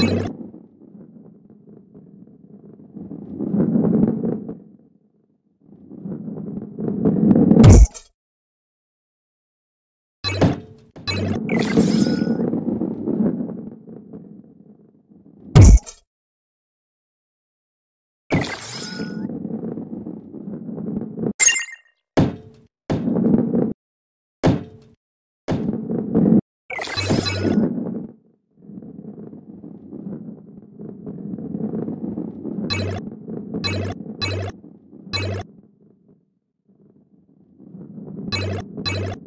you you.